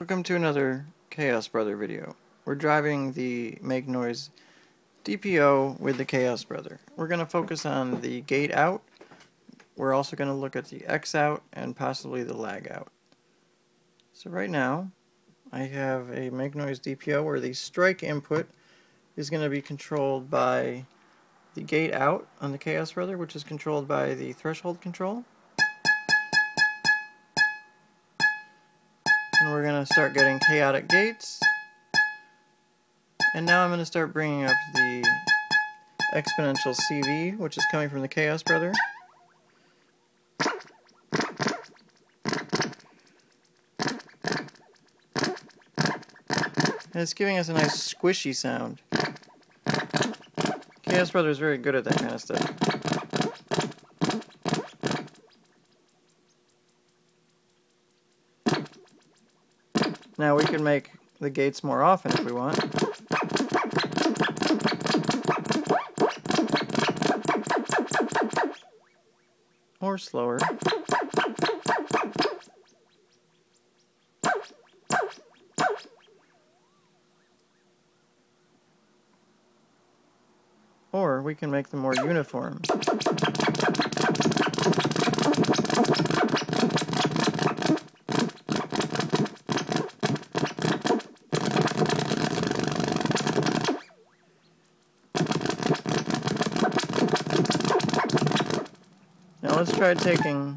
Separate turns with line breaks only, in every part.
Welcome to another Chaos Brother video. We're driving the Make Noise DPO with the Chaos Brother. We're going to focus on the gate out. We're also going to look at the X out and possibly the lag out. So right now I have a Make Noise DPO where the strike input is going to be controlled by the gate out on the Chaos Brother which is controlled by the threshold control. And we're going to start getting chaotic gates. And now I'm going to start bringing up the exponential CV, which is coming from the Chaos Brother. And it's giving us a nice squishy sound. Chaos Brother is very good at that kind of stuff. Now we can make the gates more often if we want. Or slower. Or we can make them more uniform. Let's try taking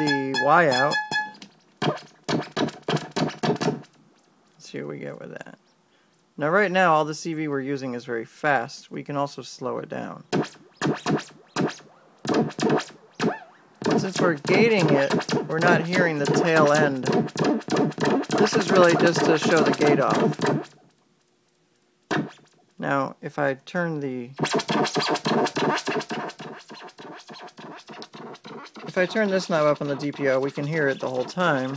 the Y out. Let's see what we get with that. Now right now all the CV we're using is very fast. We can also slow it down. Since we're gating it, we're not hearing the tail end. This is really just to show the gate off. Now, if I turn the if I turn this knob up on the DPO, we can hear it the whole time.